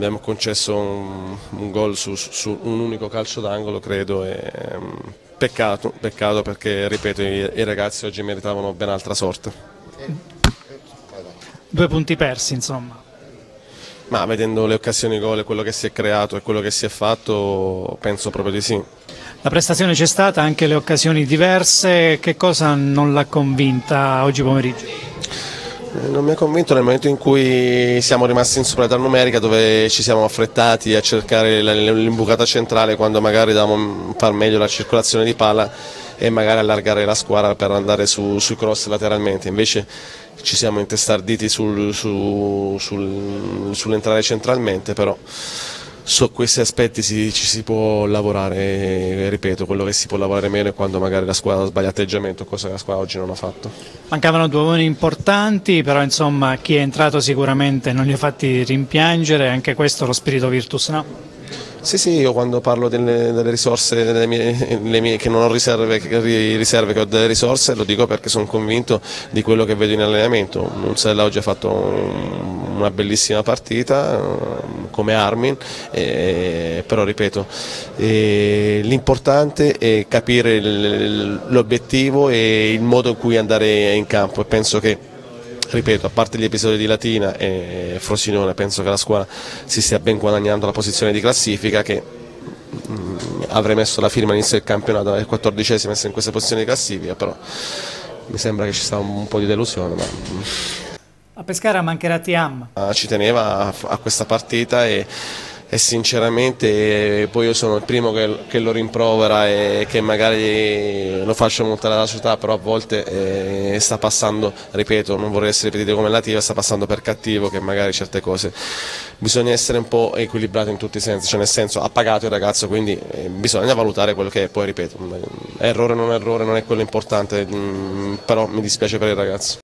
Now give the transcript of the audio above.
abbiamo concesso un, un gol su, su, un unico calcio d'angolo credo e um, peccato, peccato perché ripeto i, i, ragazzi oggi meritavano ben altra sorte. Due punti persi insomma. Ma vedendo le occasioni gol e quello che si è creato e quello che si è fatto penso proprio di sì. La prestazione c'è stata, anche le occasioni diverse, che cosa non l'ha convinta oggi pomeriggio? Non mi ha convinto nel momento in cui siamo rimasti in superiorità numerica dove ci siamo affrettati a cercare l'imbucata centrale quando magari dovevamo far meglio la circolazione di palla e magari allargare la squadra per andare su, sui cross lateralmente, invece ci siamo intestarditi sul, su, sul, sull'entrare centralmente, però su questi aspetti si, ci si può lavorare, ripeto, quello che si può lavorare meno è quando magari la squadra sbaglia atteggiamento, cosa che la squadra oggi non ha fatto. Mancavano due uomini importanti, però insomma chi è entrato sicuramente non li ha fatti rimpiangere, anche questo lo spirito Virtus, no? Sì, sì, io quando parlo delle, delle risorse delle mie, mie, che non ho riserve, riserve, che ho delle risorse, lo dico perché sono convinto di quello che vedo in allenamento. Nunsella oggi ha fatto un, una bellissima partita come Armin, eh, però ripeto, eh, l'importante è capire l'obiettivo e il modo in cui andare in campo e penso che ripeto, a parte gli episodi di Latina e Frosinone, penso che la squadra si stia ben guadagnando la posizione di classifica che mm, avrei messo la firma all'inizio del campionato, è il quattordicesimo in questa posizione di classifica, però mi sembra che ci sia un, un po' di delusione. Ma... Mm. A Pescara mancherà Tiam. Ah, ci teneva a, questa partita e e sinceramente poi io sono il primo che, che, lo rimprovera e che magari lo faccio montare alla società però a volte eh, sta passando, ripeto, non vorrei essere ripetito come lativa, sta passando per cattivo che magari certe cose bisogna essere un po' equilibrati in tutti i sensi, cioè nel senso ha pagato il ragazzo quindi eh, bisogna valutare quello che è, poi ripeto, errore o non errore non è quello importante, mm, però mi dispiace per il ragazzo.